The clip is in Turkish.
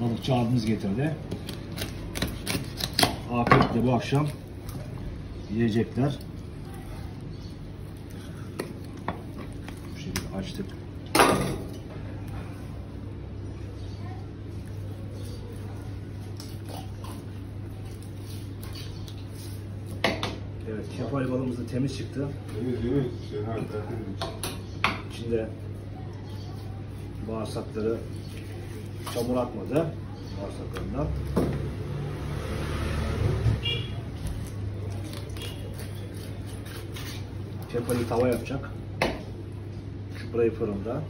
Balıkçı abimiz getirdi. Afiyetle bu akşam yiyecekler. Bu şekilde açtık. Evet, kefal balımız da temiz çıktı. Şener tertemiz. İçinde bağırsakları çamur atmadı bağırsaklarından. Kefali tava yapacak. Burayı fırında.